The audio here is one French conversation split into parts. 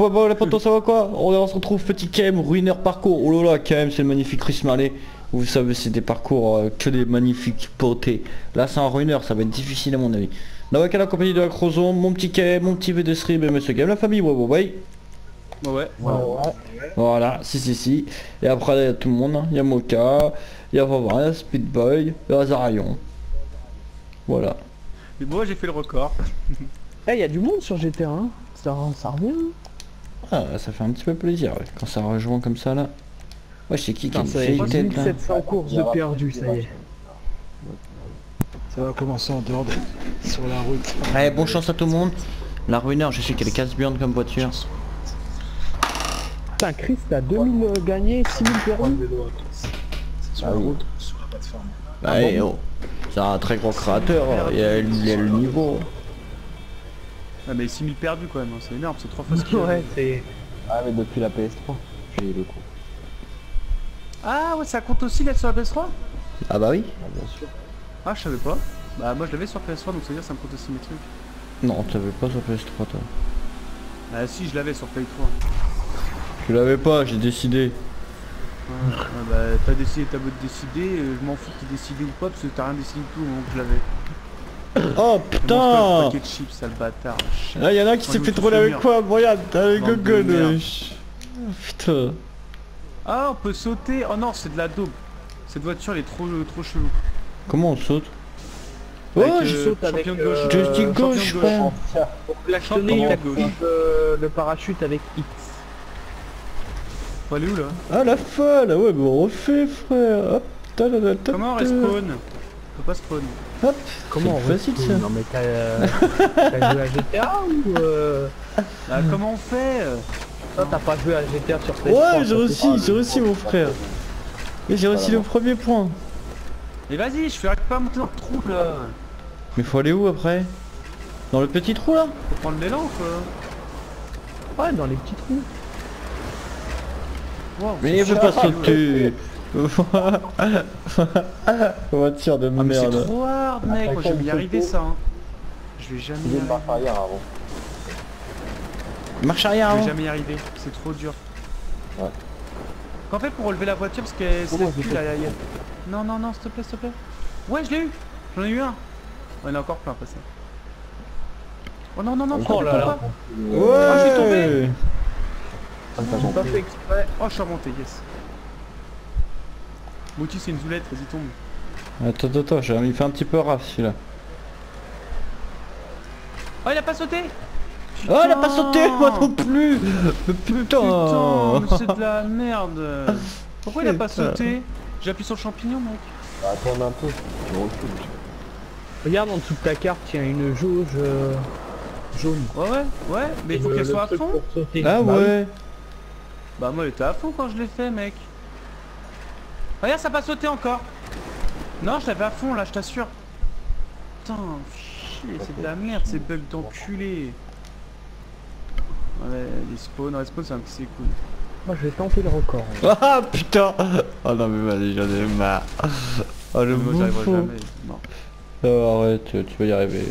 Ouais, bah, les potos, ça va quoi on, on se retrouve petit KM, ruineur parcours. Oh là là, KM, c'est le magnifique Chris Marley. Vous savez, c'est des parcours euh, que des magnifiques beautés. Là, c'est un ruineur, ça va être difficile à mon avis. Nawak à la compagnie de la Crozon, mon petit KM, mon petit VD Stream et Monsieur KM, la famille, ouais, ouais, ouais. Ouais. Voilà, si, si, si. Et après, il y a tout le monde. hein. Il y a Moka, il y a Vavin, il y a Speedboy, il y a Zarion. Voilà. Mais moi j'ai fait le record. Eh, y a du monde sur GTA, hein. ça, ça revient. Hein. Ah, ça fait un petit peu plaisir, ouais, quand ça rejoint comme ça, là. Ouais, c'est qui qui a une tête, là 1700 courses de perdu, ça y est. Ça va commencer en dehors de... sur la route. Allez, bon chance à tout le monde. La ruineur, je sais qu'elle est casse-burn comme voiture. Putain, Chris, t'as 2000 euh, gagnés, 6000 perdu. Sur la route, sur la plateforme. Bah, eh, oh. C'est un très gros créateur, il y a, il y a le niveau. Ah mais 6000 perdus quand même, hein, c'est énorme, c'est trois fois ce qu'il. Ouais, c'est... Ah mais depuis la PS3, j'ai eu le coup. Ah ouais ça compte aussi là sur la PS3 Ah bah oui Ah, bien sûr. Ah je savais pas. Bah moi je l'avais sur PS3 donc ça veut dire que ça me compte aussi mes trucs. Non, tu l'avais pas sur PS3 toi. Ah si je l'avais sur Play 3. Tu l'avais pas, j'ai décidé. Ouais, bah t'as décidé, t'as beau te décider, euh, je m'en fous de décider ou pas parce que t'as rien décidé du tout au moment que je l'avais. Oh putain paquet de chips, sale bâtard. Là, y'en a un qui On s'est fait troller le avec quoi Regarde, avec wesh. Oh, Putain. Ah on peut sauter Oh non c'est de la daube. Cette voiture elle est trop, trop chelou. Comment on saute Avec, Oh, euh, je saute avec, de gauche. euh, de gauche. Pour euh, le parachute avec X. Faut aller où là Ah la folle Ouais, mais on refait, frère Hop ta, ta, ta, ta, Comment on respawn? Faut pas spawn. Hop Comment on facile, ça. Non mais t'as euh, joué à GTA ou euh... Bah comment on fait euh Toi t'as pas joué à GTA sur PS3 Ouais, j'ai réussi, j'ai réussi mon frère Mais j'ai réussi le premier point Mais vas-y, je fais pas monter dans le trou là. Mais faut aller où après? Dans le petit trou là? Faut prendre l'élan quoi. Ouais, dans les petits trous. Wow, Mais il cher. pas sauter Voiture de Ah mais c'est merde trop hard mec, moi je vais y arriver ça. hein. Je vais jamais y y a une marche arriver. arrière avant. Marche arrière Je vais avant jamais y arriver, c'est trop dur. Ouais. Qu'en fait pour relever la voiture parce que c'est la cul, là, Non non non s'il te plaît s'il te plaît. Ouais je l'ai eu J'en ai eu un y en a encore plein après ça. Oh non non non, Oh là là. Ouais je suis tombé. J'ai pas fait exprès. Oh je suis remonté, yes. Mouti c'est une zoulette, vas-y tombe. Attends, attends, attends, j'ai il fait un petit peu raf celui-là Oh il a pas sauté Oh il a pas sauté moi non plus Mais putain, Putain, c'est de la merde. Pourquoi il a pas sauté? J'ai appuyé sur le champignon, mec. Bah, tourne un peu. Regarde en dessous de ta carte, il y a une jauge euh, jaune. Ouais, ouais, ouais, mais il faut Le- qu'elle le soit à fond. Ah Bah oui. ouais Bah, moi, elle était à fond quand je l'ai fait, mec. Regarde, ça a pas sauté encore. Non, je l'avais à fond là, je t'assure. Putain, chier, c'est de la merde, ces bugs d'enculé. Ouais, les spawns, les spawns, c'est un petit c'est cool. Moi je vais tenter le record. Ah putain Oh non mais vas-y j'en ai marre Oh le moi, j'y arriverai bouffon jamais. Non. Oh, arrête, tu vas y arriver.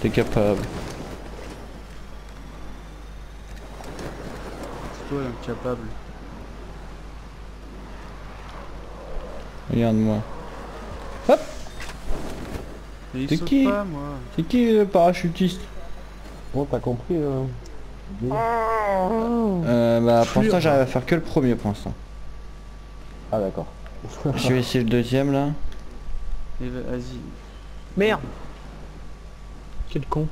T'es capable. C'est toi l'incapable. Regarde-moi. Hop C'est qui. C'est qui le parachutiste Bon, t'as compris euh... Guy Euh bah pour l'instant j'arrive à faire que le premier pour l'instant. Ah d'accord. Je vais essayer le deuxième là. Et va- Vas-y. Merde Quel con.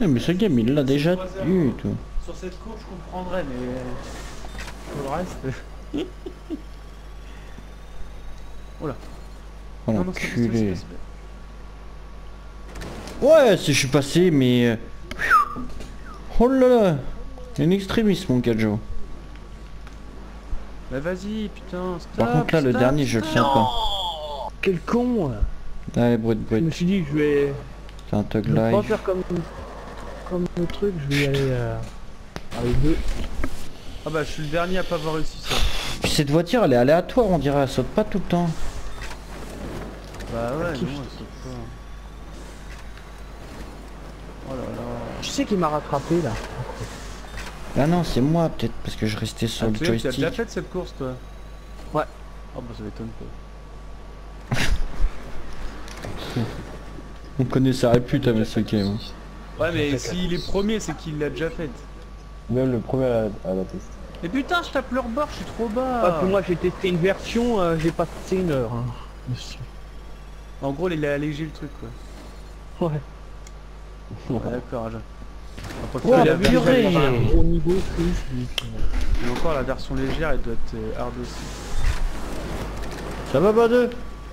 Eh, mais ce game il l'a déjà eu et tout. Sur cette course, je comprendrais, mais pour le reste. Oh Non, non, c'est- c'est- l'enculé. c'est- c'est- Ouais si je suis passé mais... euh, Oh là là Un extrémiste mon Gajo. Bah vas-y, putain, stop. Par contre là le stop, dernier je le tiens pas. Quel con Allez brut Je me brut. suis dit je vais... C'est un tug Je vais pas life. faire comme... Comme le truc, je vais y aller... Euh... Avec deux. Ah bah je suis le dernier à pas avoir réussi ça. Puis cette voiture elle est aléatoire on dirait elle saute pas tout le temps. Bah ouais, non, elle saute pas. Oh là là. tu sais qui m'a rattrapé là Ah non, c'est moi peut-être parce que je restais sur Ah, le tu sais, tu as déjà joystick. fait cette course toi? Ouais. Oh bah ça m'étonne pas. On connaît sa répute à Monsieur Game. Ouais mais s'il est premier c'est qu'il l'a déjà faite. Même le premier à la, à la test. Mais putain je tape leur bord, je suis trop Ouais, bas moi j'ai testé une version, euh, j'ai passé une heure. hein. En gros il a allégé le truc quoi. Ouais. Ouais, D'accord, je... Pas la purée. gros niveau plus. Et encore la version légère elle doit être euh, hard aussi. Ça va Badeux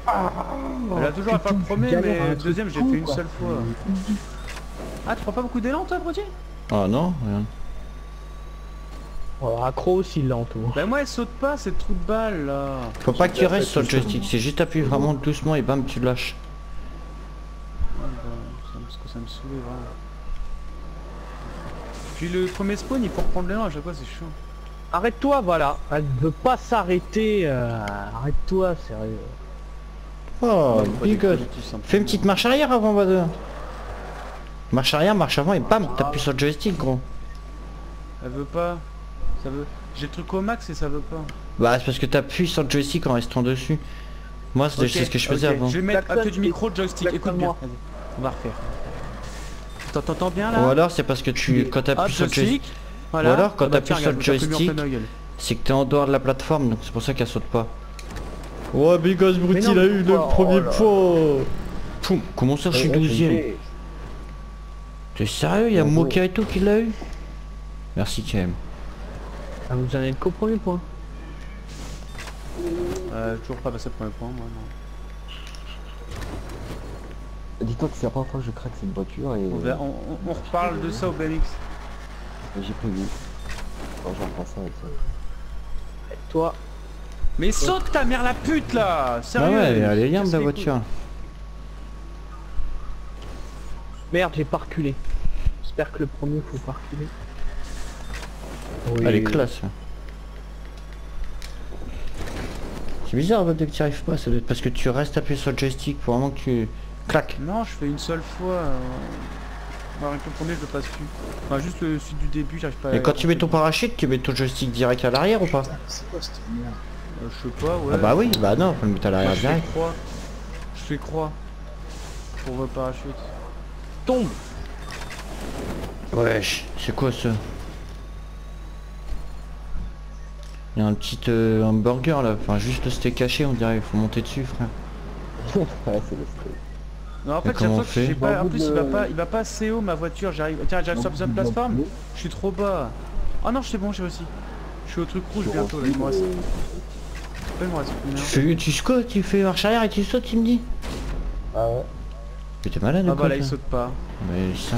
Elle a toujours à faire le premier mais truc deuxième j'ai fait une seule fois. Ah tu prends pas beaucoup d'élan toi Brodier Ah non, rien. Oh, accro aussi lent tout. Bah moi elle saute pas cette trou de balle là. Faut pas que tu restes sur le joystick, c'est juste appuyer vraiment doucement et bam tu lâches. Ah, bah, ça me- parce que ça me saoulait vraiment. Puis le premier spawn il faut reprendre l'élan à chaque fois c'est chiant. Arrête-toi, voilà. Elle veut pas s'arrêter. euh, Arrête-toi, sérieux. Oh, positifs, simplement. Fais une petite marche arrière avant Badeux. Marche arrière, marche avant et bam, t'appuies sur le joystick gros. Elle veut pas. Ça veut. J'ai le truc au max et ça veut pas. Bah c'est parce que t'appuies sur le joystick en restant dessus. Moi c'est ce que je faisais avant. Je vais mettre à du micro de joystick. klaxonne Écoute bien. moi. Vas-y. On va refaire. T'en- T'entends bien là Ou alors c'est parce que tu quand t'appuies sur le joystick, Voilà. Ou alors, quand Ah bah t'appuies sur le joystick, c'est que t'es en dehors de la plateforme donc c'est pour ça qu'elle saute pas. Ouais Bigos Brut il a eu le premier Oh point Poum, Comment ça je suis Ouais, 12 ème j'ai- T'es sérieux Il y a. Moka et tout qui l'a eu? Merci KM. Ah, vous en êtes qu'au premier point. Euh, toujours pas passé le premier point moi non. Dis-toi que c'est la première fois que je craque cette voiture et On, va- on- on- on reparle de ça au BMX. j'ai prévu. Quand j'en repasse ça avec ça. Toi, Mais saute ta mère la pute là Ah Sérieux ouais, elle est liable la voiture. merde, j'ai pas reculé. J'espère que le premier faut pas reculer. Elle est classe. C'est bizarre dès que tu arrives pas, ça doit être parce que tu restes appuyé sur le joystick pour vraiment que tu... Clac. Non, je fais une seule fois. euh, moi, avec le premier, je le passe plus. Enfin, juste le celui du début, j'arrive pas à... Et quand tu mets ton parachute, tu mets ton joystick direct à l'arrière ou pas C'est quoi cette merde Euh, je sais pas, ouais. Ah bah oui, bah non, faut le mettre à l'arrière je fais direct. croix. Je fais croix. Pour le parachute. Tombe Wesh, c'est quoi ça? Il y a un petit euh, hamburger là, enfin juste steak caché on dirait, il faut monter dessus frère. ouais, c'est le stress. Non, en fait, que fait j'ai pas... Bah, En plus, il va pas, il va pas assez haut ma voiture. J'arrive. Tiens, j'arrive sur une plateforme. Je suis trop bas. Ah non, je sais bon, j'ai réussi. Je suis au truc rouge bientôt là. Il me reste. Tu fais, tu quoi Tu fais marche arrière et tu sautes tu me dis Ah ouais Mais t'es malade Ah ou bah là, il toi saute pas. Mais ça...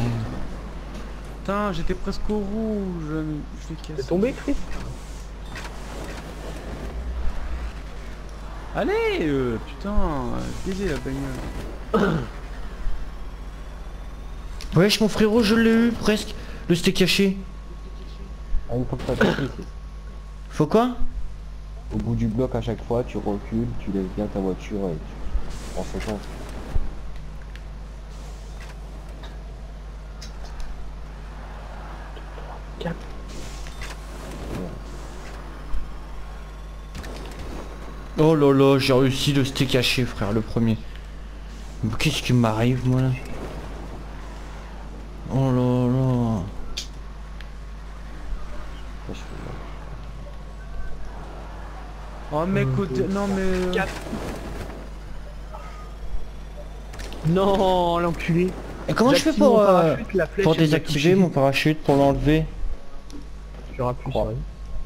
Putain, j'étais presque au rouge. Je vais T'es tombé, Chris? Allez, euh, putain, baisé la bagnole. Wesh mon frérot je l'ai eu presque, le steak caché. Ah, que compris, c'est- Faut quoi? Au bout du bloc à chaque fois, tu recules, tu laisses bien ta voiture et tu... en séquence. Quatre. Oh là là, j'ai réussi le steak caché frère, le premier. Mais Qu'est-ce qui m'arrive moi là? Oh là là. Oh mec, au dé- non mais... euh, Quatre. Non, l'enculé. Et comment je fais pour, euh, parachute, pour désactiver mon parachute, pour l'enlever? Croix. sur elle.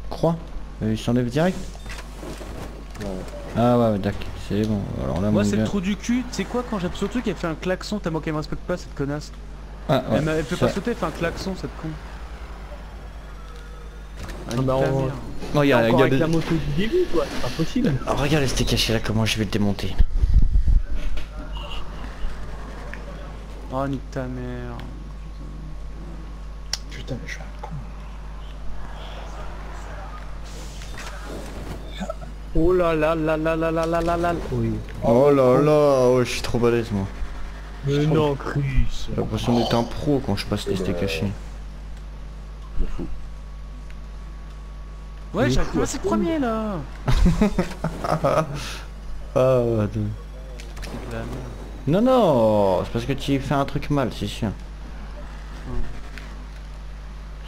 Croix Euh, Il s'enlève direct. Ah ouais, d'accord, c'est bon. Alors là, Moi c'est le trou du cul, tu sais quoi quand j'appuie sur le truc elle fait un klaxon tellement qu'elle me respecte pas cette connasse. Ah, ouais, elle, m'a- elle peut pas sauter, elle fait un klaxon cette con. Ah, Ah bah, on-. Oh, Encore regarde, avec la moto du début, quoi. C'est pas possible. Oh, regarde le steak caché là, comment je vais le démonter. Oh nique ta mère. Putain, mais je suis un con. Oh là là là là là là là là là. Oui. Oh là là, oh, je suis trop balèze moi. Mais non, Chris. J'ai l'impression d'être un pro quand je passe les steaks cachés. fou. Ouais, j'ai commencé le premier là. Ah, ouais. Non, non, c'est parce que tu fais un truc mal, c'est sûr.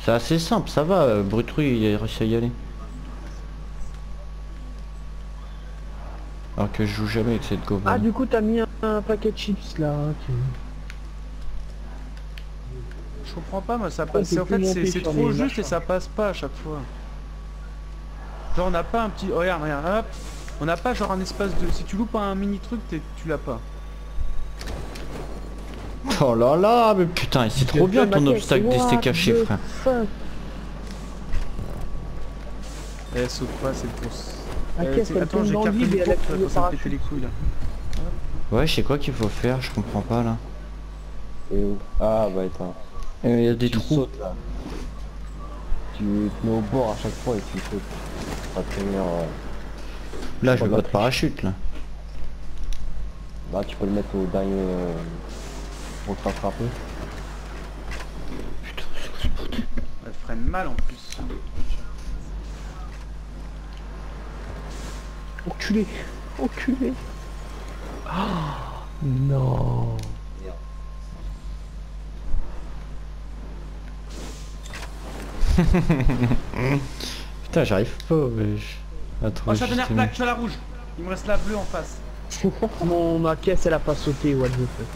C'est assez simple, ça va, Brutru il a réussi à y aller. Alors que je joue jamais avec cette go. Ah, du coup, t'as mis un, un paquet de chips là. ok. Je comprends pas moi, ça passe. En fait, c'est trop juste et ça passe pas à chaque fois. Genre on n'a pas un petit. oh, regarde, regarde, hop. On n'a pas genre un espace de. Si tu loupes un mini truc, t'es- tu l'as pas. Oh là là, mais putain, c'est trop bien ton obstacle des steaks cachés, What the frère. Eh, saute pas, c'est pour. Ah, Eh, qu'est-ce c'est- qu'elle Attends, tombe j'ai dans le capté vide les et elle a le parachute. les couilles là. Ouais, je sais quoi qu'il faut faire, je comprends pas là. Et où? Ah bah attends. Euh, Il y a des tu trous. sautes là. Tu te mets au bord à chaque fois et tu sautes. Te tenir, euh, Là, je veux pas de parachute là. Là tu peux le mettre au dernier euh, pour te rattraper. Putain, c'est quoi ce bordel Elle freine mal en plus. Enculé Enculé Ah Non Putain, j'arrive pas, wesh. À Oh, trouver sa dernière justement. plaque, tu as la rouge. Il me reste la bleue en face. Mon ma caisse elle a pas sauté, what the fuck.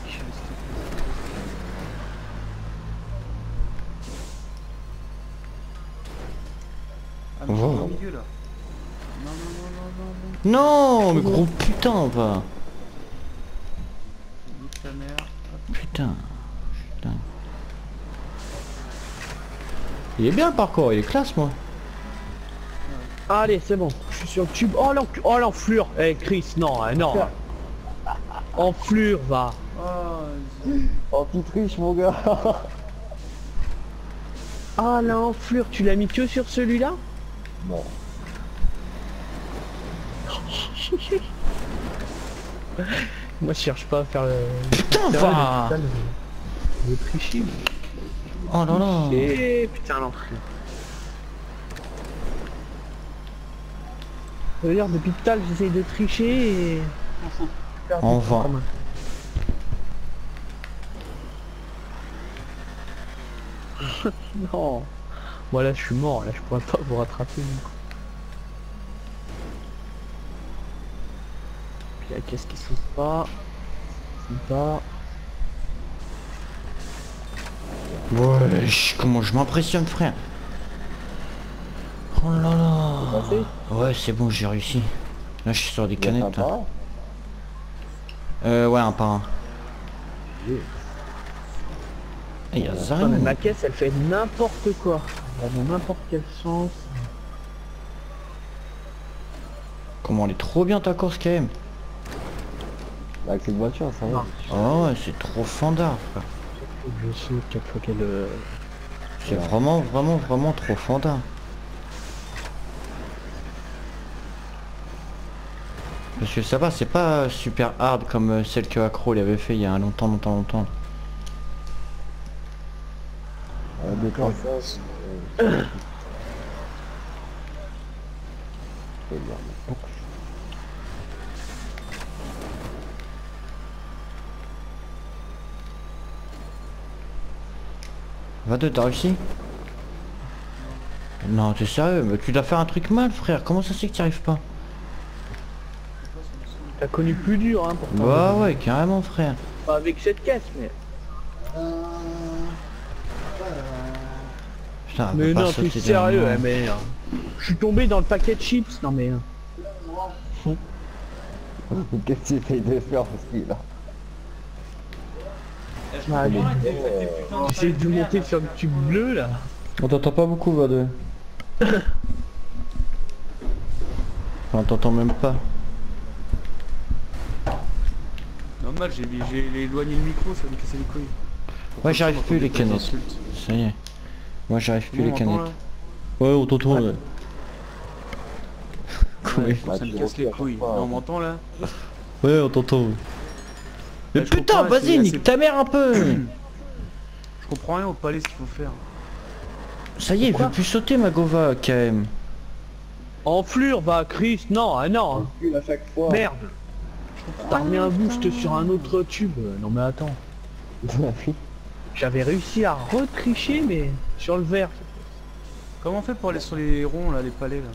Ah, mais je suis Oh. au milieu là. Non, non, mais gros putain, va. Putain. Putain. Il est bien le parcours, il est classe, moi. Allez, c'est bon, je suis sur le tube. Oh l'encu- oh, l'enflure Eh Chris, non, euh, non Enflure, va Oh. Oh tu triches mon gars Ah l'enflure, tu l'as mis que sur celui-là? Non. Moi je cherche pas à faire le... Putain, va. le- tricher. Oh là là. Eh putain l'enflure. Ça veut dire depuis tout à l'heure j'essaye de tricher et... En vain. non. Voilà, je suis mort, là je pourrais pas vous rattraper du coup. Puis la caisse qui saute pas. Pas. Wesh, comment je m'impressionne, frère. Oh là là. Ouais, c'est bon, j'ai réussi. Là, je suis sur des canettes. là. Euh, ouais, un par un. Oui. Eh, y a Putain, mais Zayn. ma caisse elle fait n'importe quoi. Elle dans n'importe quel sens. Comment elle est trop bien ta course, quand même. Avec cette voiture ça va. Oh, ouais, c'est trop fandard, frère. Faut que je saute chaque fois qu'elle... C'est vraiment, vraiment, vraiment trop fandard. Parce que ça va, c'est pas super hard comme celle que Acro il avait fait il y a longtemps, longtemps, longtemps. Euh, je vais dire, mais pourquoi Va deux, t'as réussi Non, t'es sérieux, mais tu dois faire un truc mal, frère. Comment ça c'est que tu arrives pas T'as connu plus dur hein pourtant. Bah ouais, carrément, frère. Pas avec cette caisse mais... Putain, mais non, t'es sérieux, derrière hein, mais... Je suis tombé dans le paquet de chips, non mais... euh, Qu'est-ce que tu essayes de faire aussi là Ah, euh, J'essaie de monter sur le tube bleu là. On t'entend pas beaucoup, Vadeux. On t'entend même pas. Normal, j'ai j'ai éloigné le micro, ça me cassait les couilles. Pourquoi Ouais, j'arrive ça plus, les canettes. Ça y est. Moi j'arrive plus Bon, les canettes. Ouais, on t'entend. Ouais. Ouais, Ouais. ça me casse les couilles. Non, on m'entend là Ouais, on t'entend. ouais. Mais Ouais, putain, vas-y, nique assez- ta mère un peu Je comprends rien au palais ce qu'il faut faire. Ça y est, il veut plus sauter ma Gova, KM. Enflure, bah Chris, non, ah non. Recule à chaque fois. Merde. T'as remis un boost sur un autre tube. Non mais attends. J'avais réussi à retricher mais sur le vert. Comment on fait pour aller sur les ronds là, les palais là?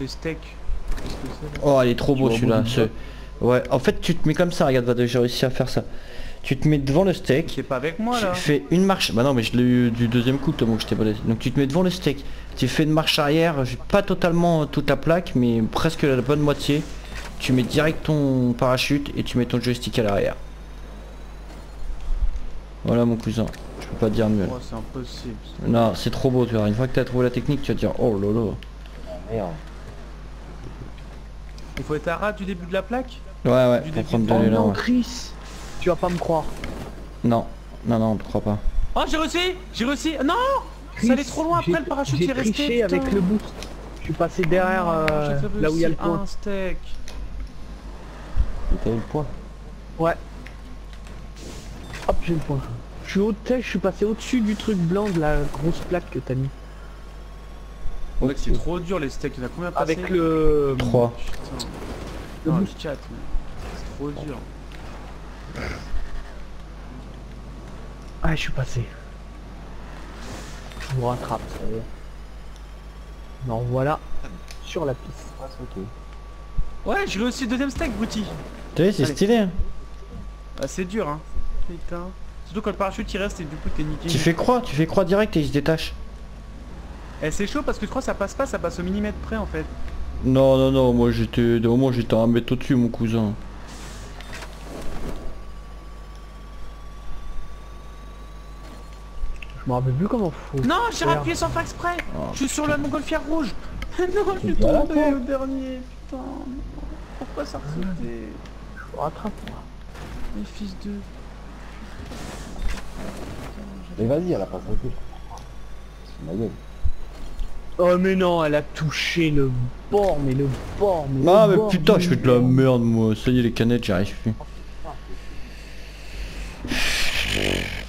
Les steaks Qu'est-ce que c'est là? Oh, il est trop beau celui-là. Ouais, en fait, tu te mets comme ça, regarde, Vado, j'ai réussi à faire ça. Tu te mets devant le steak, pas avec moi tu là fais une marche. Bah non, mais je l'ai eu du deuxième coup, toi, donc je t'ai pas laissé. Donc tu te mets devant le steak, tu fais une marche arrière, pas totalement toute la plaque, mais presque la bonne moitié. Tu mets direct ton parachute et tu mets ton joystick à l'arrière. Voilà mon cousin, je peux pas dire mieux. Oh, c'est impossible. Non, c'est trop beau, tu vois. Une fois que t'as trouvé la technique, tu vas dire oh lolo. Merde. Il faut être à ras du début de la plaque? Ouais, ouais, Du pour prendre de- de Oh l'élan. non ouais. Chris, tu vas pas me croire. Non, non, non, je crois pas. Oh j'ai réussi J'ai réussi Non Chris, Ça allait trop loin après j'ai- le parachute j'ai il est resté avec le boost. Je suis passé derrière Oh, euh, là où il y a le point. un steak. T'as eu le point. Ouais. Hop, j'ai le point. Je suis au je suis passé au-dessus du truc blanc de la grosse plaque que t'as mis. C'est trop dur les steaks, il y en a combien passé Avec le... 3. Putain. Le Non, le chat, mais c'est trop dur. Ah, je suis passé. Je vous rattrape, ça y est. Non, voilà. Sur la piste. Ah, ok. Ouais, j'ai réussi le deuxième steak, Bouti. Tu sais, c'est stylé. hein. Ah, c'est dur, hein. Putain. Surtout quand le parachute il reste et du coup t'es niqué. Tu fais croix, tu fais croix direct et il se détache. Eh, c'est chaud parce que je crois que ça passe pas, ça passe au millimètre près en fait. Non, non, non, moi j'étais. Au moins j'étais un mètre au-dessus, mon cousin. Je me rappelle plus comment faut. Non, j'ai rappuyé sans faire exprès. Oh, je suis sur la montgolfière rouge. non, je suis tombé au dernier. Putain. Pourquoi ça ressortait Je vous rattrape, moi. Les fils de... Mais vas-y, elle a pas sauté. C'est ma gueule. Oh mais non, elle a touché le bord, mais le bord, mais Ah, le mais bord putain, je fais de la merde, moi. Ça y est, les canettes, j'y arrive plus.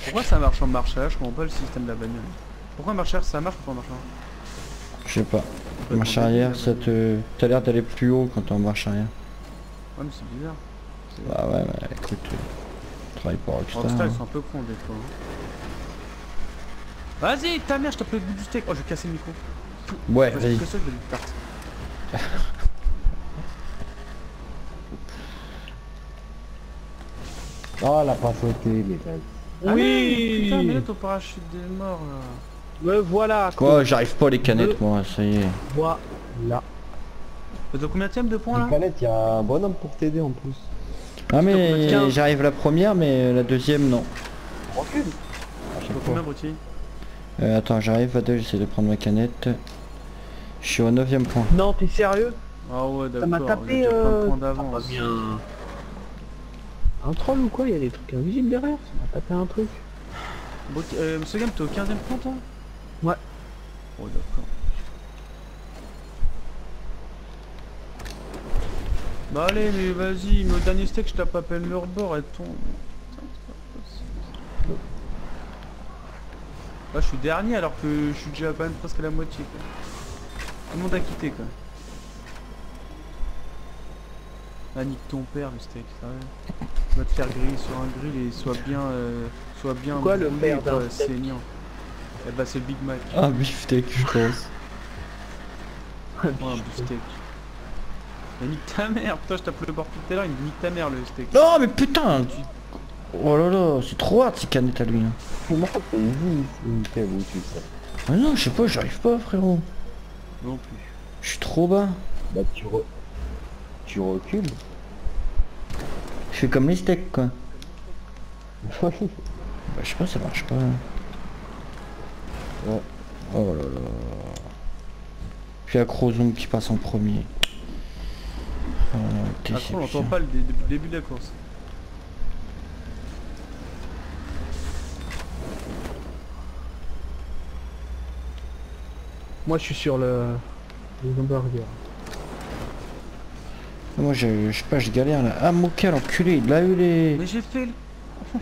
Pourquoi ça marche en marche arrière Je comprends pas le système de la bagnole. Pourquoi marche arrière ça marche ou pas en marche arrière Je sais pas. Marche arrière, ça te. T'as l'air d'aller plus haut quand t'es en marche arrière. Ouais, mais c'est bizarre. Bah ouais, bah écoute. euh, Travaille pour Rockstar. Rockstar, ils hein. sont un peu cons des fois. hein. Vas-y, ta mère, je tape le bout du steak. Oh, je vais casser le micro. Ouais, vas-y. Oh, elle a pas sauté, les gars. Ah, Oui Putain, mais là, ton parachute est mort là. Me voilà, Quoi, j'arrive pas les canettes, moi, ça y est. voilà. T'as combien de points là Les canettes, y a un bonhomme pour t'aider en plus. Ah, mais j'arrive la première, mais la deuxième, non. Recule. Fois. combien, Brutti Euh, attends, j'arrive, j'essaie de prendre ma canette. Je suis au 9ème point. Non, t'es sérieux Ah ouais, d'accord. m'a il y a tapé, déjà plein de euh, d'avance. bien. Un troll ou quoi Il y a des trucs invisibles derrière Ça m'a tapé un truc. Euh, Monsieur Game, t'es au 15ème point toi Ouais. Oh, d'accord. Bah allez, mais vas-y, mais au dernier steak, je tape à peine le rebord et tombe. Là, je suis dernier alors que je suis déjà quand même presque à la moitié. Quoi. Tout le monde a quitté quoi. Ah, nique ton père le steak, sérieux. Tu vas te faire griller sur un grill et sois bien, euh, sois bien Quoi, le quoi, steak saignant. Eh bah c'est le Big Mac. Ah, beefsteak, je pense. Ouais, un beefsteak. Mais nique ta mère, putain je tape le bord tout à l'heure, il me nique ta mère le steak. Non, mais putain Oh là là, c'est trop hard ces canettes à lui. hein. Comment tu. Ah non, je sais pas, j'arrive pas, frérot. Non plus. Je suis trop bas. Bah tu re... Tu recules Je fais comme les steaks, quoi. Oui. Bah, je sais pas, ça marche pas. Oh là là. Puis la Crozon qui passe en premier. Oh, Après on l'entend pas le dé- depuis le début de la course. Moi, je suis sur le... Les hamburgers. Moi je, je sais pas, je galère là. Ah Moka l'enculé, il a eu les, Mais j'ai fait le...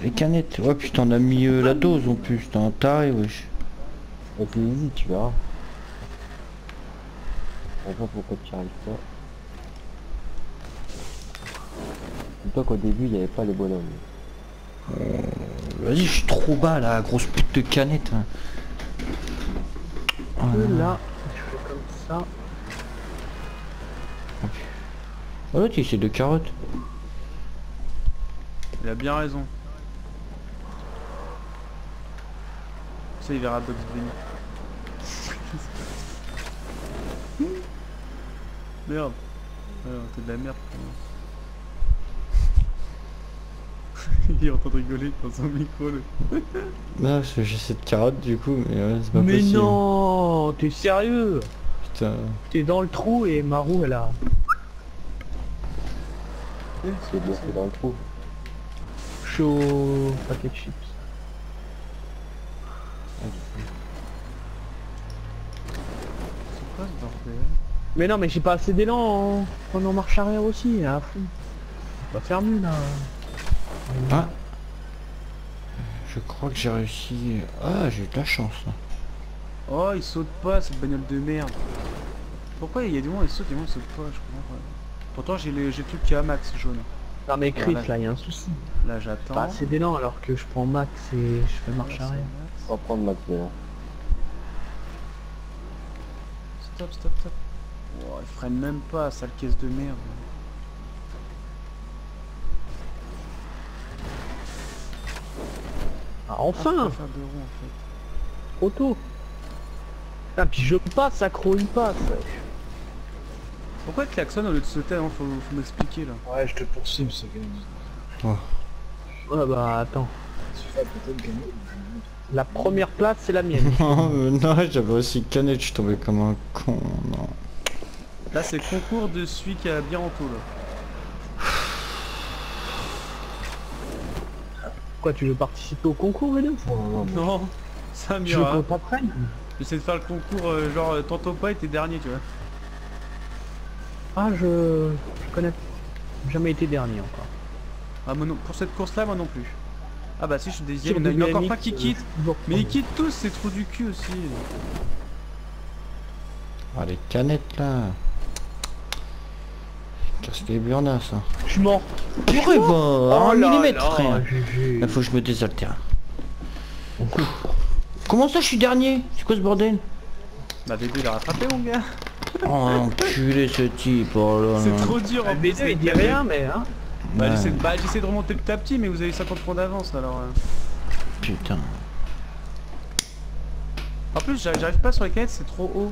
les canettes. Ouais puis t'en as mis euh, la dose en plus, t'es un taré wesh. Et puis tu verras. Je sais pas pourquoi tu arrives pas. Dis-toi qu'au début, il n'y avait pas les bonhommes. Vas-y, je suis trop bas là, grosse pute de canette. hein. Oh là je fais comme ça. Oh là tu c'est de carottes. Il a bien raison. Ça, il verra Bugs Bunny. merde. Alors, t'es de la merde. quand même. il est en train de rigoler dans son micro. Le... Que j'ai cette carotte du coup, mais ouais, c'est pas Mais possible. non, t'es sérieux? Putain. T'es dans le trou et Marou elle a C'est dans le trou. chaud paquet de chips. C'est quoi ce bordel? Mais non, mais j'ai pas assez d'élan en... en en marche arrière aussi, à fond. On va faire mieux là. Ah Je crois que j'ai réussi. Ah j'ai eu de la chance. là. Oh, il saute pas cette bagnole de merde. Pourquoi il y a des moments il saute, des moments il saute pas, je comprends pas. Pourtant j'ai le, j'ai le truc qui est à max jaune. Non mais Voilà. là, y a un souci. Là j'attends. Pas assez d'élan alors que je prends max et je fais marche arrière. c'est On va prendre Max là. max. Stop, stop, stop. Oh, il freine même pas, sale caisse de merde. Ah, enfin, faut pas faire de roues, en fait. trop tôt. Ah, puis je passe, accro, il passe. Pourquoi il klaxonne au lieu de sauter hein, faut, faut m'expliquer là. Ouais, je te poursuis, ce gars. Ouais bah attends. La première place c'est la mienne. Non, mais non, j'avais aussi canette, je suis tombé comme un con. Non. Là c'est le concours de celui qui a bien en taux là. Quoi, tu veux participer au concours, Non, ça Tu veux qu'on t'apprenne J'essaie de faire le concours euh, genre euh, tantôt pas et t'es dernier tu vois. Ah, je... je connais. J'ai Jamais été dernier encore. Ah moi non, pour cette course là moi non plus. Ah bah si je suis deuxième, il y en a- encore pas qui euh, quittent. toujours Mais ils quittent tous, c'est trop du cul aussi. Ah les canettes là. Casse les burnas ça. Je suis mort. Purée bah, un Oh là millimètre là, frère. GG. Il faut que je me désaltère. Comment ça je suis dernier? C'est quoi ce bordel? Bah bébé il a rattrapé mon gars. Oh enculé ce type, oh là C'est là. trop dur en. B2 il dit rien, mais hein. Bah Ouais, j'essaie de, bah, j'essaie de remonter petit à petit mais vous avez 50 points d'avance alors. euh. Putain. En plus j'arrive j'arrive pas sur les canettes, c'est trop haut.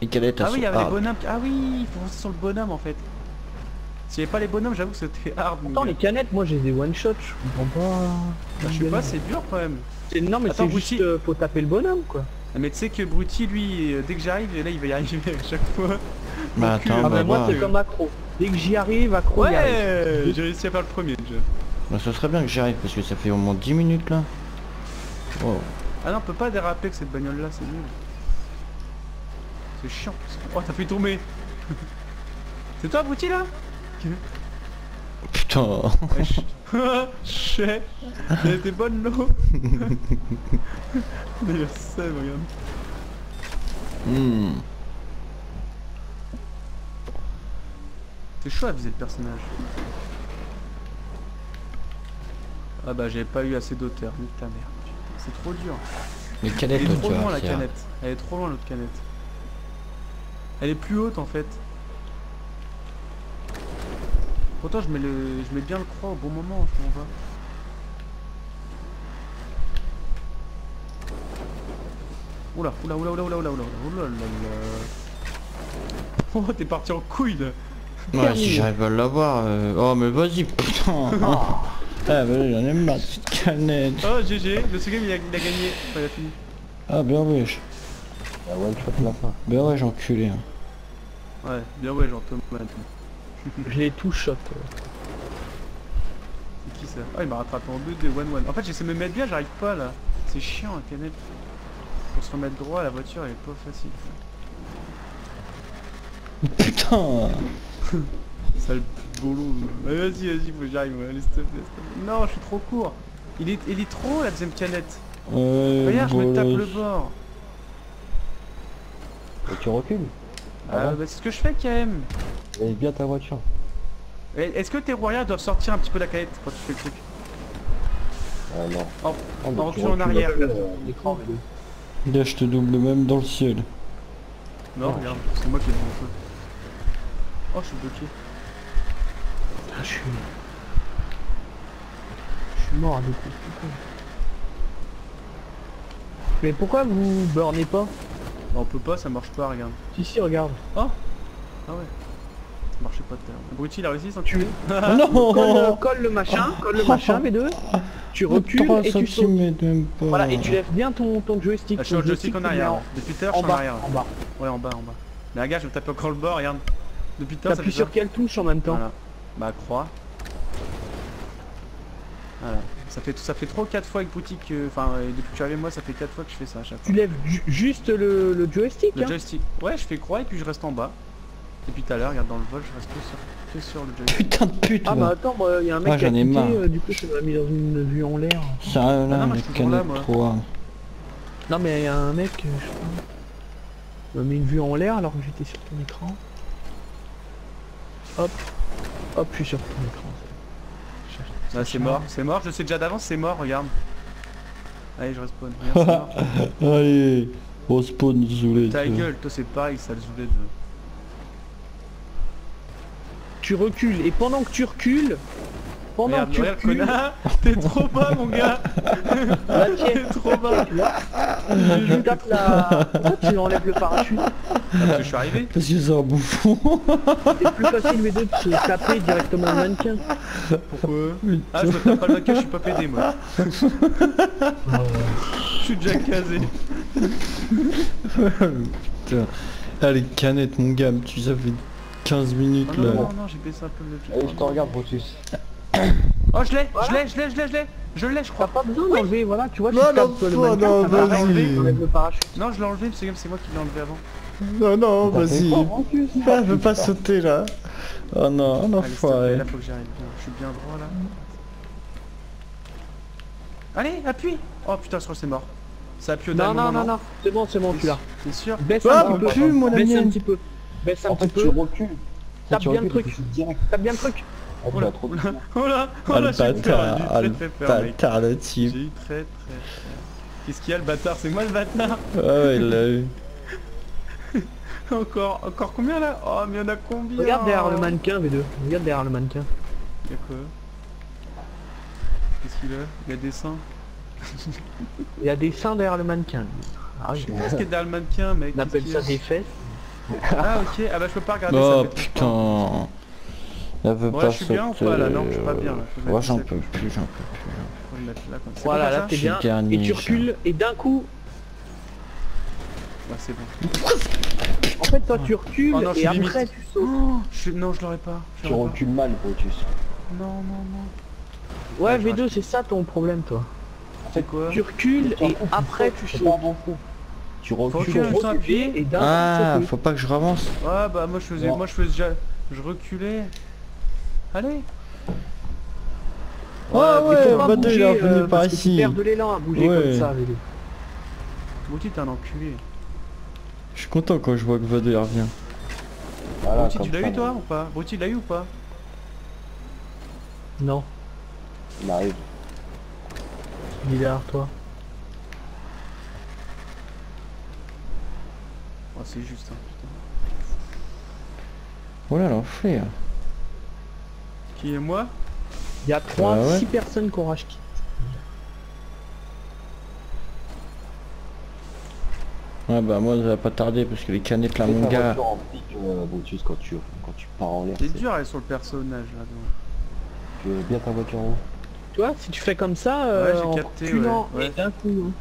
Les canettes elles Ah oui, il y avait les bonhommes. qui- Ah oui, il faut sur le bonhomme en fait. S'il y avait pas les bonhommes, j'avoue que c'était hard. Attends, les canettes, moi j'ai des one shot, je comprends pas. Bah, je sais pas, c'est dur quand même. C'est- Non, mais Attends, c'est juste euh, faut taper le bonhomme quoi. Ah, Mais tu sais que Brutti, lui, euh, dès que j'arrive, là, il va y arriver à chaque fois. Bah cul, attends, Ah, bah, mais moi bah. c'est comme accro. Dès que j'y arrive, accro. Ouais, j'ai réussi à faire le premier déjà. Bah, ce serait bien que j'y arrive parce que ça fait au moins 10 minutes là. Oh. Ah non, on peut pas déraper avec cette bagnole là, c'est nul. C'est chiant. Oh, t'as fait tomber. c'est toi, Brutti là? Putain. Wesh. Chais. Elle était bonne l'eau. Mais ça, regarde. Hmm. C'est chaud à viser le personnage. Ah bah j'avais pas eu assez d'auteur, nique ta mère. Putain, C'est trop dur. Les Elle est trop loin la canette. Elle est trop loin l'autre canette. Elle est plus haute en fait. Pourtant je mets le. je mets bien le croix au bon moment, je m'en va. Oula, oula, oula, oula, oula, oula, oula, oula, oula, Oh t'es parti en couille là Ouais, si j'arrive à l'avoir. euh, Oh mais vas-y, putain. Ah bah j'en ai marre de cette canette. Oh GG, le second il a, il a gagné. Enfin il a fini. Ah bien wesh. La one shot la fin. Ben ouais, j'ai enculé. hein. Ouais, bien ouais genre Thomas. Je l'ai tout shot. C'est qui ça? Ah il m'a rattrapé en 2 de 1-1. En fait j'essaie de me mettre bien, j'arrive pas là. C'est chiant la canette. Pour se remettre droit, la voiture elle est pas facile. quoi. Putain Sale. Allez, Vas-y, vas-y, faut que j'arrive. ouais. Allez, s'il te plaît, s'il te plaît. Non, je suis trop court. Il est, il est trop haut, la deuxième canette. Ouais, Regarde, je me tape le bord. Et tu recules. Ah, Ah bah, c'est ce que je fais quand même. Laisse bien ta voiture. Et Est-ce que tes arrière doivent sortir un petit peu de la canette quand tu fais le truc Ah non. Oh, Oh, en tu recul en arrière. euh, l'écran, mais- Là, je te double même dans le ciel. Non, regarde, c'est moi qui ai le bon feu. Oh, je suis bloqué. Ah, je suis... Je suis mort du coup. putain. Mais pourquoi vous burnez pas? On peut pas, ça marche pas, regarde. Si si regarde. Ah ouais. Ça marchait pas tout à l'heure. Brutti, il a réussi sans tuer. non Colle, colle le machin, colle le machin V2. Tu recules 3 et tu sautes. Voilà, et tu lèves bien ton, ton joystick. Ah, je suis Ton au joystick en arrière. Depuis tout à l'heure, je En, suis en arrière. en bas. Ouais, en bas, en bas. Mais regarde, je vais taper encore le bord, regarde. Depuis tout à l'heure, ça fait T'appuies sur quelle touche en même temps Voilà. Bah, croix. Voilà. Ça fait, ça fait trop 4 fois avec boutique. Enfin, euh, depuis que je suis arrivé, moi, ça fait 4 fois que je fais ça à chaque fois. Tu lèves ju- juste le, le joystick Le hein joystick. Ouais, je fais croix et puis je reste en bas. Depuis tout à l'heure, regarde dans le vol, je reste que sur, que sur le joystick. Putain de pute Ah bah attends, il y a un mec Ah, qui a j'en ai cliqué, marre. euh, du coup ça m'a mis dans une vue en l'air. Ça, là, non, moi, je là, moi. trop hard. Non mais il y a un mec, euh, je sais pas, il m'a mis une vue en l'air alors que j'étais sur ton écran. Hop, hop, je suis sur ton écran. Ah, c'est mort, c'est mort, je sais déjà d'avance, c'est mort, regarde. Allez, je respawn. Regarde, c'est mort. Allez, au spawn zoulé. Ta gueule, toi c'est pareil, ça le zoulait de... Tu recules et pendant que tu recules, pendant Regarde, que regarde, connard T'es trop bas, mon gars là, T'es trop bas tu vois, tu tapes la... Pourquoi tu enlèves le parachute Parce que je suis arrivé Parce que c'est un bouffon. C'est plus facile les deux de se taper directement le mannequin. Pourquoi? Ah, je me tape pas le vainqueur, je suis pas pédé, moi. Je suis déjà casé. Putain. Ah les canettes mon gars, tu ça fait 15 minutes Oh là. non, non, non, j'ai baissé un peu le Allez, je te regarde, Brutus. Oh, je l'ai, je l'ai, je l'ai, je l'ai, je l'ai Je l'ai, je T'as crois. pas besoin d'enlever, voilà, tu vois, tu Non, tapes non, le non, non, vas-y. parachute. Non, je l'ai enlevé, c'est c'est moi qui l'ai enlevé avant. Non non T'as vas-y. Ah, je veux pas sauter là. Oh non, oh non, Allez, s'il te plaît, enfoiré. là, faut que j'arrive bien. Je suis bien droit, là. Allez, appuie Oh putain, je crois que c'est mort. Ça appuie au Non, dernier non, moment, non, non, c'est bon, c'est bon, tu l'as. C'est sûr Baisse un petit peu, baisse un petit peu, baisse un En petit fait, tu peu, recules. Tape bien le truc. tape bien le truc. Vas trop oula, vite. oh là, oh là, j'ai eu très très peur, mec. bâtard le J'ai type. eu très très peur. Qu'est-ce qu'il y a le bâtard? C'est moi le bâtard? Ah ouais, il l'a eu. Encore, encore combien là? Oh mais il y en a combien? Regarde derrière le mannequin, V2, regarde derrière le mannequin. Il y a quoi? Qu'est-ce qu'il a? Il y a des seins? Il y a des seins derrière le mannequin. Ah oui, Qu'est-ce qu'il y a derrière le mannequin mec on appelle ça des fesses. Ah ok, ah bah je peux pas regarder Oh ça peur. putain. Veut Bon, pas je suis bien ou sauter. pas, là Non, je suis pas bien, là. Ouais, j'en peux plus, j'en peux plus. Faut le mettre là comme ça. Voilà, là t'es bien. dernier, Et tu recules et d'un coup, Ouais, c'est bon. en fait toi tu recules Oh non, et après limite. tu sautes. Oh, je suis... Non, je l'aurais pas. je Tu pas. recules mal, Brutus. Non, non, non. Ouais, Ouais, je V2 c'est ça ton problème toi. C'est quoi Tu recules et après tu sautes. Tu recules. et d'un coup Ah, tu sautes. faut pas que je ravance. Ouais, bah moi je faisais... Moi je faisais déjà... Je reculais. Allez Oh Il ouais, bah il est bouger, revenu euh, par ici. Tu perds de l'élan à bouger Ouais. comme ça, V2. Bouti, t'es un enculé. Je suis content quand je vois que Vadé revient. Voilà, Bouti, tu l'as eu toi ou pas? Bouti, l'as eu ou pas? Non, Il arrive. il est derrière toi. Oh, c'est juste, hein, putain. Voilà l'enfer. Qui est moi Il y a 3, Ah ouais 6 personnes qui ont racheté. Ouais bah moi ça va pas tarder parce que les canettes Mets mon gars. voiture en pique, euh, Brutus, quand tu, quand tu pars en l'air. C'est c'est- dur elle sur le personnage là. donc. Tu veux bien ta voiture en haut. Tu vois, si tu fais comme ça, euh, Ouais, j'ai en capté, reculant ouais, ouais. et d'un coup. hein.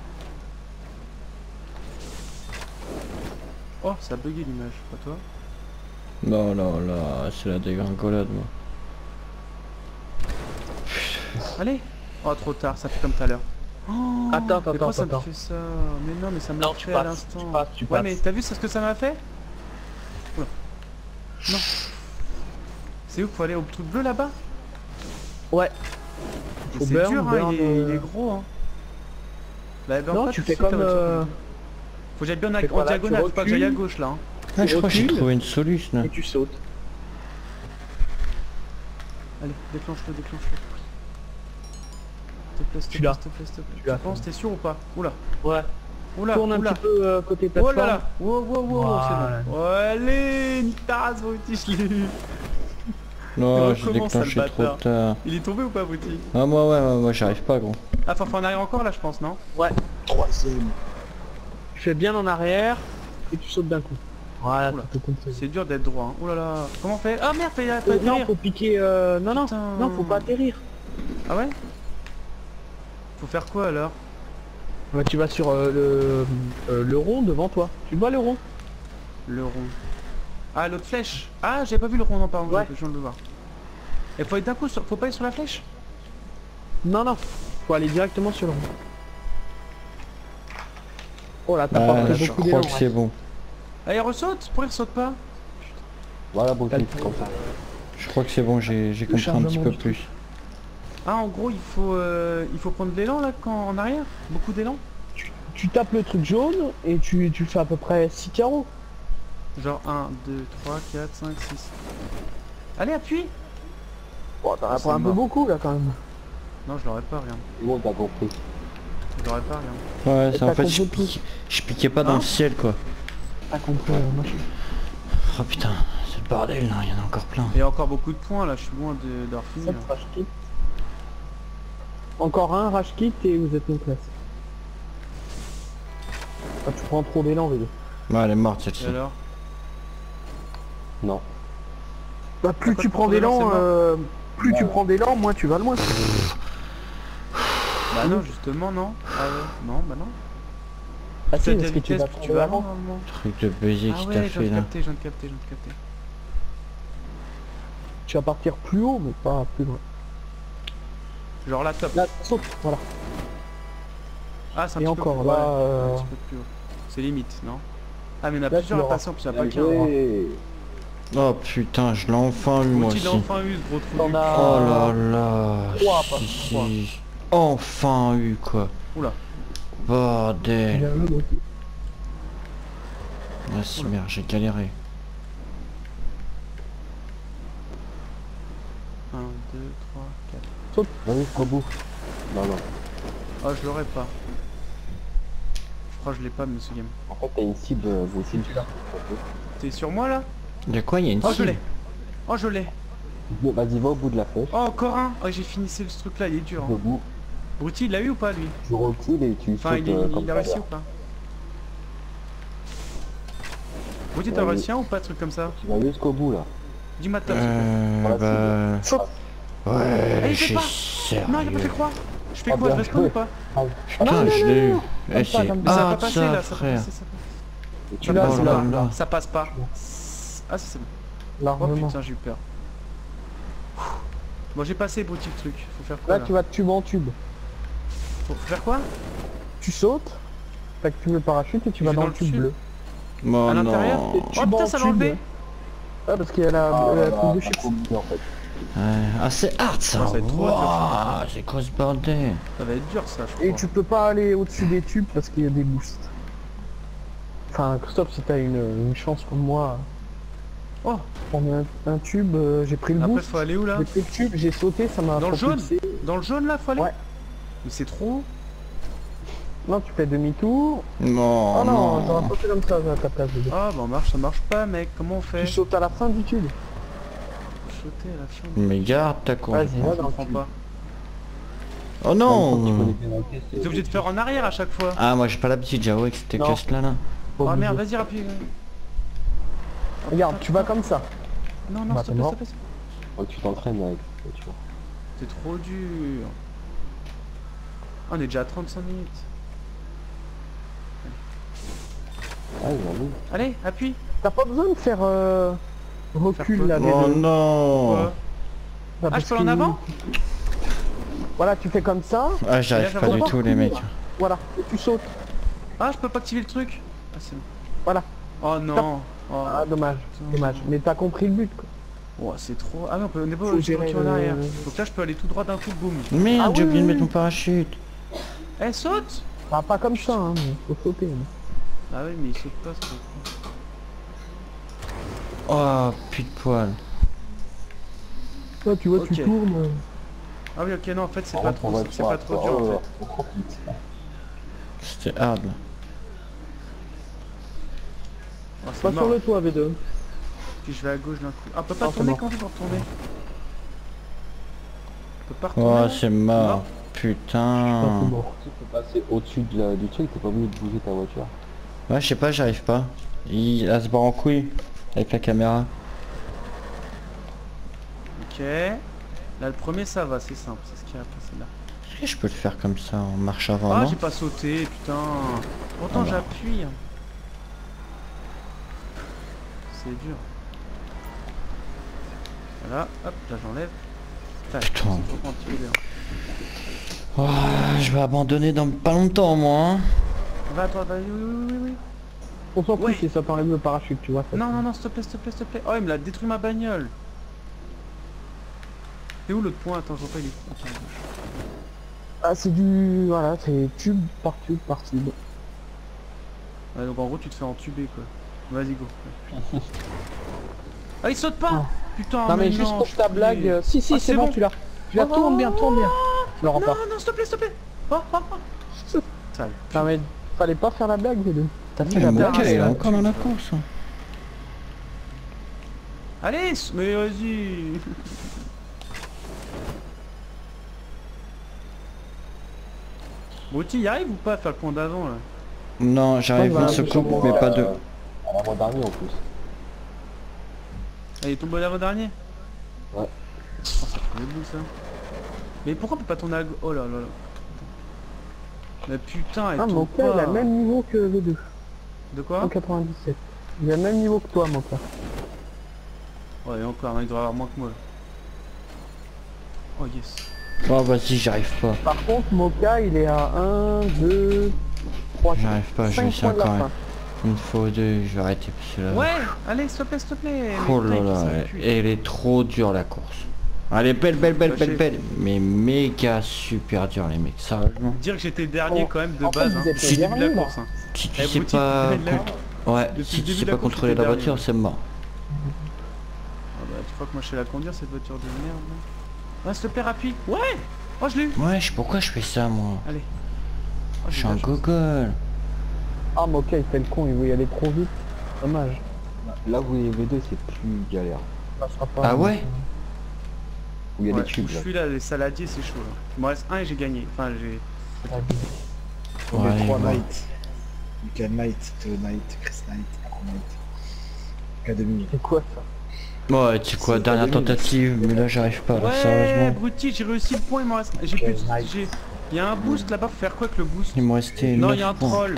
Oh, ça a bugué l'image, pas toi Non non là, c'est la dégringolade moi. Allez Oh, trop tard, ça fait comme tout à l'heure. Oh, Attends, attends, mais pourquoi ça attends, me fait ça Mais non, mais ça me l'a fait à l'instant. tu passes, tu Ouais, passes. mais t'as vu ça, ce que ça m'a fait Oula. Non. C'est où qu'il faut aller au truc bleu là-bas Ouais. C'est burn, dur, hein, burn, il, est, il est euh, gros. Hein. Bah, burn Non, pas tu fais comme, euh, Faut que j'aille bien en là, diagonale, faut pas que j'aille à gauche là. hein. Ah, je crois que j'ai trouvé une solution. là. Et tu sautes. Allez, déclenche-le, déclenche-le. S'il te plaît, s'il te Tu plaît, l'as. s'il te plaît, s'il te plaît. Tu l'as. Tu penses, t'es sûr ou pas? Oula, Ouais. oula, Tourne un oula. petit peu euh, côté Oh plateforme. là là Wow, wow, wow, Voilà. c'est bon. Ouais, allez, nique ta race, je l'ai eu. Non, Il j'ai déclenché trop tard. Il est tombé ou pas, Bruti Ah moi ouais, ouais, moi j'arrive pas gros. Ah, faut faire en arrière encore là, je pense, non? Troisième. Tu fais bien en arrière et tu sautes d'un coup. Voilà. C'est dur d'être droit. Hein. Oh là là Comment on fait? Ah merde, fais, fais Euh, non, atterrir. faut piquer. Euh... Non, non, Putain. non, faut pas atterrir. Ah ouais? Faut faire quoi alors Bah, tu vas sur euh, le, euh, le rond devant toi. Tu vois le rond Le rond. Ah, l'autre flèche Ah, j'avais pas vu le rond, non, pardon, Ouais. j'ai besoin de le voir. Et faut être d'un coup, sur... faut pas aller sur la flèche Non, non. Faut aller directement sur le rond. Oh là, t'as Ah, pas je crois que c'est bon. Ah, il ressaute Pourquoi il ressaute pas Voilà, bon. Je crois que c'est bon, j'ai j'ai compris un petit peu plus. Ah, en gros, il faut, euh, il faut prendre de l'élan là, quand en arrière? Beaucoup d'élan? Tu tapes le truc jaune et tu, tu fais à peu près 6 carreaux. Genre 1, 2, 3, 4, 5, 6. Allez, appuie Bon, t'en as C'est pas un peu beaucoup là quand même. Non, je l'aurais pas, le monde a compris. Je l'aurais pas, regarde. Ouais, c'est en t'as fait je, pique- je piquais pas dans Hein le ciel quoi. T'as compris, euh, machin. Oh putain, c'est le bordel là, il y en a encore plein. Il y a encore beaucoup de points là, je suis loin de- d'avoir fini. Sept là. rage kit. Encore un rage kit et vous êtes nos classes. Ah, tu prends trop d'élan, VD. Ouais, elle est morte Et celle-ci. alors? Non. Bah, plus tu prends d'élan, euh, plus tu Ouais. prends d'élan, moins tu vas loin. Bah non, justement, non. Ah ouais, non, bah non. Ah si, Cette parce que tu vas tu vas avant. Truc de baiser Ah qui ouais, t'a je fait viens de là. capter, je viens de capter, je viens de capter. Tu vas partir plus haut, mais pas plus loin. Genre là, top. Là, saute, voilà. Ah, c'est un Et petit peu encore, plus- là, ouais, euh, un petit peu plus haut. C'est limite, non? Ah, mais il y en a Là, plusieurs à passer, en plus il y en a pas qu'un. joué. Oh putain, je l'ai enfin eu moi aussi. d'enfant eu, ce gros trou. Oh là là. Trois, pas si, si. trois. Enfin eu quoi. Oula. Bordel. Ah si merde, j'ai galéré. 1, 2, 3, 4. Vas-y. Non, non. Oh, je l'aurais pas. Je crois que je l'ai pas, monsieur Game. En fait, t'as une cible, euh, vous aussi. T'es sur moi là? Y'a quoi? Y'a une Oh, je cible l'ai. Oh, je l'ai. Bon, Vas-y, va au bout de la flèche. Oh, encore un? Oh, j'ai fini ce ce truc là, il est dur. Au Hein. bout, Brutti, il l'a eu ou pas lui? Tu recules et tu Enfin, il, est- euh, il, a réussi ou pas? Brutti, t'as réussi un ou pas, truc comme ça? Tu vas jusqu'au bout là. Dis-moi plaît. Euh Voilà, bah... Ouais, fait j'ai pas. sérieux. Non, il a pas fait croire. Je fais Ah, quoi Je reste ou pas Putain, Non, non, je l'ai eu. Eh, c'est comme Mais ça va pas passer ça, là, ça Tu Ça l'as, Oh là là. Ça passe pas. Ah, ça c'est bon. Oh Largement. putain, j'ai eu peur. Bon, j'ai passé Brutti le truc. Faut faire quoi Là, là tu vas de tube en tube. Faut faire quoi Tu sautes, t'actives le parachute et tu vas je dans le tube bleu. Oh À l'intérieur Oh putain, ça l'a enlevé Ah, parce qu'il y a la, Ah, la là, de compris, en fait. Ouais. Ah c'est hard ça. Wouah, c'est quoi ce bordel Ça va être dur ça, je Et tu peux pas aller au-dessus des tubes parce qu'il y a des boosts. Enfin, Christophe, si t'as une, une chance comme moi, Oh, prendre un, un tube, euh, j'ai pris le après boost, faut aller où là j'ai pris le tube, j'ai sauté, ça m'a Dans le jaune. Dans le jaune là, faut aller Ouais. Mais c'est trop Non, tu fais demi-tour. Non, Oh, non, non. j'aurais pas fait comme ça à ta place. Ah bah on marche, ça marche pas mec, comment on fait Tu sautes à la fin du tube. Sauter à la fin. Mais garde ta con. Vas-y, Je comprends pas. Oh tu non T'es obligé de faire en arrière à chaque fois. Ah moi j'ai pas l'habitude, j'avoue que c'était casse là là. Oh obligé. merde, vas-y rapide. Regarde, tu vas comme ça. Non, non, Bah, s'il te t'es plaît, mort. s'il te plaît. Faut que tu t'entraînes avec cette voiture. C'est trop dur. Ah, on est déjà à 35 minutes. Ah, j'avoue. Allez, appuie. T'as pas besoin de faire euh, là. Oh non Là, Ah, je peux aller en avant Voilà, tu fais comme ça, Ah j'arrive Là, pas du tout les mecs. voilà, et tu sautes. Ah, je peux pas activer le truc Ah, c'est bon. Voilà. Oh non. Oh, Ah dommage, dommage. Mais t'as compris le but quoi. oh, c'est trop. Ah mais on peut on est pas Faut obligé de gérer retourner en le- arrière. Donc là je peux aller tout droit d'un coup, boum. Merde, Ah j'ai oui, oublié de mettre mon parachute. Eh saute Bah, pas comme ça, hein, mais faut sauter. hein. Ah oui mais il saute pas ce. Oh, putain de poil. Toi tu vois, Ok. tu tournes. Ah oui ok non en fait c'est pas trop c'est pas trop dur en Oh, fait. on profite. C'était hard là. Oh, c'est Pas mort. sur le toit V2. Puis je vais à gauche d'un coup. Ah on peut pas tourner mort. quand on peut retourner On peut pas retourner Oh, c'est mort. Ah, Putain. Tu peux passer au-dessus de la- du truc, t'es pas obligé de bouger ta voiture. Ouais, je sais pas, j'arrive pas. Il elle se barre en couille avec la caméra. Ok. Là le premier ça va, c'est simple, c'est ce qu'il y a après c'est là. Est-ce que je peux le faire comme ça en marche avant Ah j'ai pas sauté, putain. Pourtant Ah bah. j'appuie. C'est dur. Voilà, hop, là j'enlève. Putain. Oh, je vais abandonner dans pas longtemps moi. hein. Va à toi, va, oui, oui, oui, oui. On s'en fout si ça t'enlève le parachute, tu vois. ça. Non, non, non, s'il te plaît, s'il te plaît, s'il te plaît. Oh, il me l'a détruit ma bagnole. C'est où l'autre point? Attends, je vois pas, il est... Ah c'est du... Voilà, c'est tube par tube par tube. Ouais, donc en gros, tu te fais entuber, quoi. Vas-y, go. ah, il saute pas Ah. Putain, non mais juste non, pour ta blague... euh, Si si Ah, c'est bon, bon. tu l'as. Tu la Oh, tournes bien, tourne bien. Je le Non, rends pas. non, s'il te plaît, s'il te plaît. Oh, oh, oh. Sale. Non mais fallait pas faire la blague V2. T'as fait Mais la mon il est là, encore dans la course. hein. Allez, mais vas-y. Bon, tu y arrives ou pas à faire le point d'avant là? Non, j'arrive dans bah, ce comprends. mais pas deux. À l'avant-dernier en plus. Elle est tombée l'avant-dernier? Ouais. Oh, ça fait. Mais pourquoi on peut pas tourner à gauche Oh là là là. Mais putain, elle Ah pas. a le même niveau que V2. De quoi En 97. Il a le même niveau que toi Moka. Ouais, et encore, il doit avoir moins que moi. Oh yes. Oh, vas-y, j'arrive pas. Par contre Moka il est à 1, 2, 3, J'arrive pas, je vais 5 essayer encore fin. une fois ou deux, je vais arrêter parce que là... Ouais, allez, s'il te plaît, s'il te plaît. Oh là là, elle est trop dure la course. Elle est belle, belle, belle, belle, Lâchez. belle, mais méga super dur les mecs, sérieusement. Dire que j'étais dernier Oh, quand même de en fait, base, vous hein. de la course. Hein. Si tu Eh, sais Bouti, pas... Ouais, depuis si tu sais pas contrôler la voiture, c'est mort. Ah bah, tu crois que moi je sais la conduire cette voiture de merde là Ouais, s'il te plaît, rapide. Ouais Oh, je l'ai eu. Ouais, je- pourquoi je fais ça moi Allez. Oh, Je suis de un gogol. Ah Moka il fait le con, il veut y aller trop vite. Dommage. Là où il y a V2, c'est plus galère. Ça. Ah ouais Où il y a Ouais, des je là. suis là, les saladiers, c'est chaud là. Il me reste un et j'ai gagné. Enfin, j'ai. On Ouais, met 3 ouais. Knight. Michael Knight, Theo Knight, Chris Knight, Aaron Knight. Academy. C'est quoi ça Ouais, tu sais quoi, dernière tentative, mais là j'arrive pas, là, Ouais, sérieusement. Bruti, j'ai réussi le point, il m'en reste. J'ai plus. j'ai- Il y a un boost là-bas, faut faire quoi avec le boost? Il me restait Non, 9 il y a un points, troll.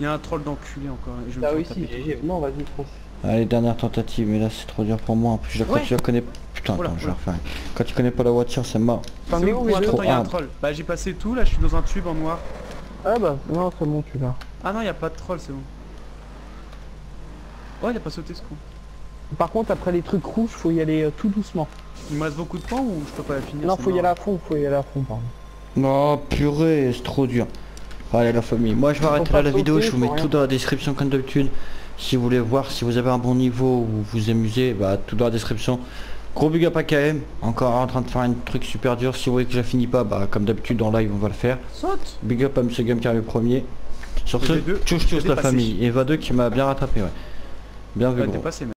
Il y a un troll d'enculé encore. Et je réussi, taper. GG. Non vas-y fonce. Allez, dernière tentative, mais là c'est trop dur pour moi. En plus, quand Ouais. tu la connais... Putain, attends, je vais refaire. Quand tu connais pas la voiture, c'est mort. T'en C'est es où où le point V2 Attends, il y a un hard. troll. Bah, j'ai passé tout, là, je suis dans un tube en noir. Ah bah non c'est bon tu l'as. Ah non, il y a pas de troll, c'est bon. Oh, il a pas sauté ce con. Par contre après les trucs rouges faut y aller euh, tout doucement. Il me reste beaucoup de points ou je peux pas la finir Non faut y aller à fond, faut y aller à fond pardon. Non, purée, c'est trop dur. Allez la famille, moi je vais arrêter pas là la vidéo, je vous mets rien tout dans la description comme d'habitude. Si vous voulez voir si vous avez un bon niveau ou vous vous amusez, bah tout dans la description. Gros big up à KM, encore en train de faire un truc super dur. Si vous voyez que je la finis pas, bah comme d'habitude en live on va le faire. Saute Big up à Monsieur Game qui le premier. Sur Et ce, tchouche tchouche la famille. Eva 2 qui m'a bien rattrapé ouais. Bien vu